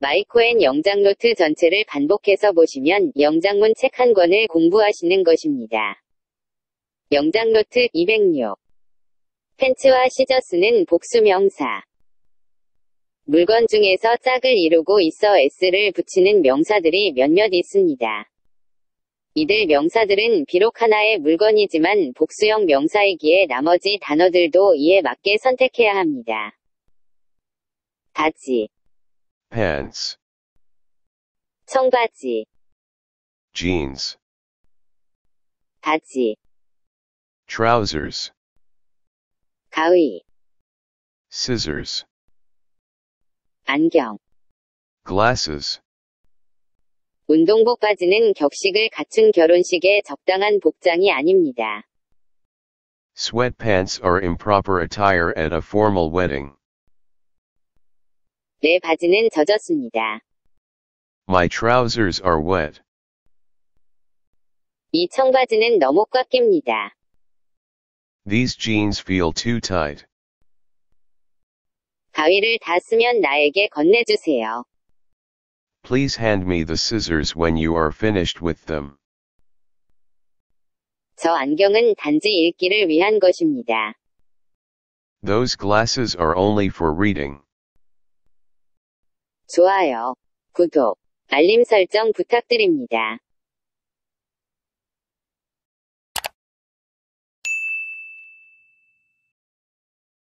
마이코엔 영장 노트 전체를 반복해서 보시면 영장문 책 한 권을 공부하시는 것입니다. 영장 노트 206 펜츠와 시저스는 복수 명사. 물건 중에서 짝을 이루고 있어 s를 붙이는 명사들이 몇몇 있습니다. 이들 명사들은 비록 하나의 물건이지만 복수형 명사이기에 나머지 단어들도 이에 맞게 선택해야 합니다. 바지, pants, 청바지, jeans, 바지, trousers, 가위, scissors, 안경. glasses, 운동복 바지는 격식을 갖춘 결혼식에 적당한 복장이 아닙니다. sweatpants are improper attire at a formal wedding. 내 바지는 젖었습니다. My trousers are wet. 이 청바지는 너무 꽉 낍니다. These jeans feel too tight. 가위를 다 쓰면 나에게 건네주세요. Please hand me the scissors when you are finished with them. 저 안경은 단지 읽기를 위한 것입니다. Those glasses are only for reading. 좋아요. 구독, 알림 설정 부탁드립니다.